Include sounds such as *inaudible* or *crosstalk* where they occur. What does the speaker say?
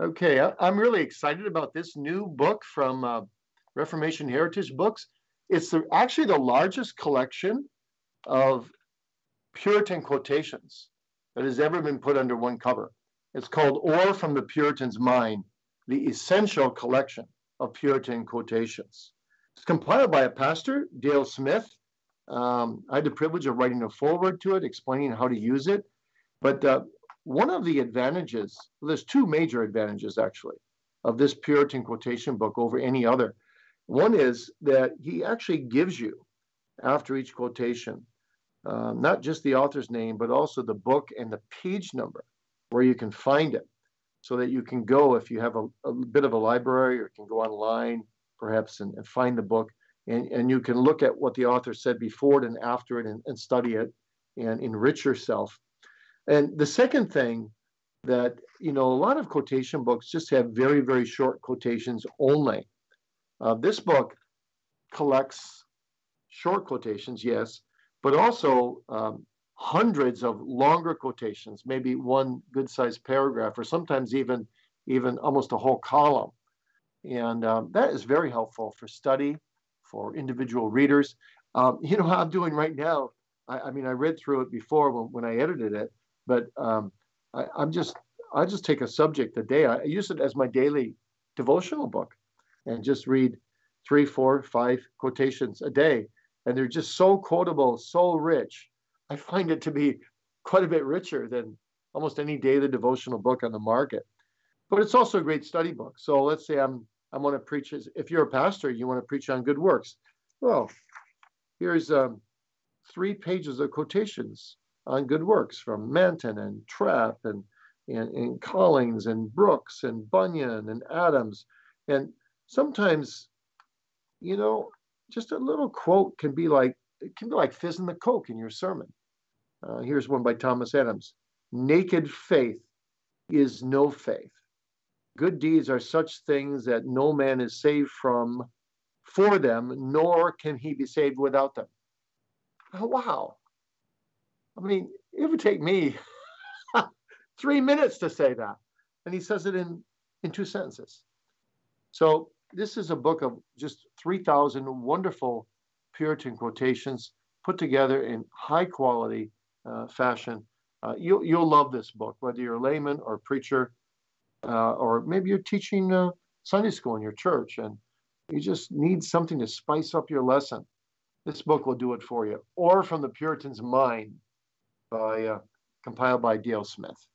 Okay, I- I'm really excited about this new book from uh, Reformation Heritage Books. It's the, actually the largest collection of Puritan quotations that has ever been put under one cover. It's called Ore from the Puritans' Mine, the essential collection of Puritan quotations. It's compiled by a pastor, Dale Smith. Um, I had the privilege of writing a foreword to it, explaining how to use it. But uh, one of the advantages, well, there's two major advantages actually, of this Puritan quotation book over any other. One is that he actually gives you, after each quotation, um, not just the author's name, but also the book and the page number where you can find it so that you can go if you have a, a bit of a library or can go online perhaps and, and find the book and, and you can look at what the author said before it and after it and, and study it and enrich yourself. And the second thing that, you know, a lot of quotation books just have very, very short quotations only. Uh, this book collects short quotations, yes, but also um, hundreds of longer quotations, maybe one good sized paragraph, or sometimes even even almost a whole column. And um, that is very helpful for study, for individual readers. Um, you know how I'm doing right now. I, I, mean, I read through it before when, when I edited it, but um, I, am just I just take a subject a day. I use it as my daily devotional book, and just read three, four, five quotations a day, and they're just so quotable, so rich I find it to be quite a bit richer than almost any daily devotional book on the market. But it's also a great study book. So let's say I'm I want to preach. If you're a pastor, you want to preach on good works. Well, here's um, three pages of quotations on good works from Manton and Trapp and, and, and Collings and Brooks and Bunyan and Adams. And sometimes, you know, just a little quote can be like it can be like fizzing the coke in your sermon. Uh, here's one by Thomas Adams Naked faith is no faith. Good deeds are such things that no man is saved from for them, nor can he be saved without them. Oh, wow. I mean, it would take me *laughs* three minutes to say that. And he says it in, in two sentences. So, this is a book of just 3,000 wonderful Puritan quotations put together in high quality uh, fashion. Uh, you'll, you'll love this book, whether you're a layman or a preacher, uh, or maybe you're teaching uh, Sunday school in your church and you just need something to spice up your lesson. This book will do it for you. Ore From the Puritans' Mine by uh, compiled by Dale Smith.